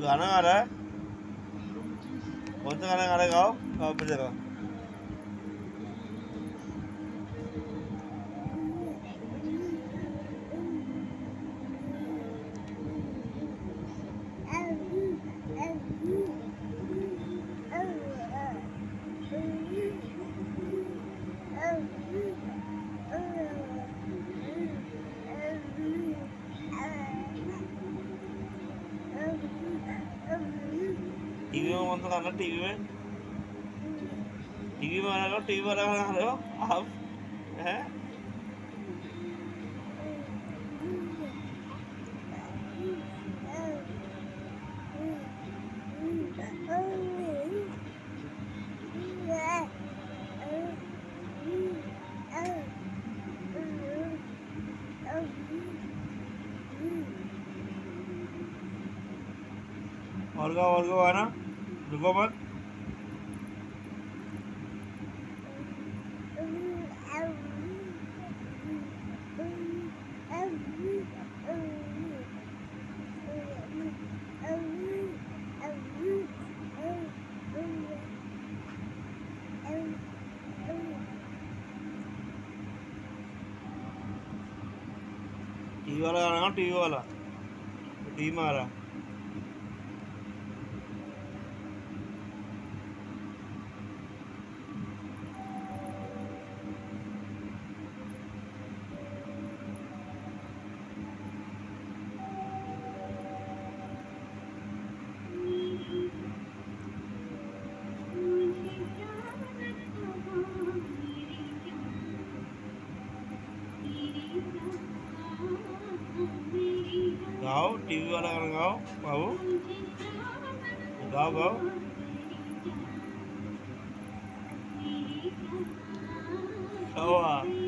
गाना गा रहा है। कौन सा गाना गा रहा है? गाओ गाओ फिर जगह टीवी में कौन सा गाना टीवी में टीवी में गाना गाओ टीवी वाला गाना गा रहे हो आप हैं और गाओ और गाओ गाना रुको मत। टीवी वाला गाओ टीवी वाला। टीवी में गाओ टीवी वाला गाना गाओ बाबू। गाओ गाओ गाओ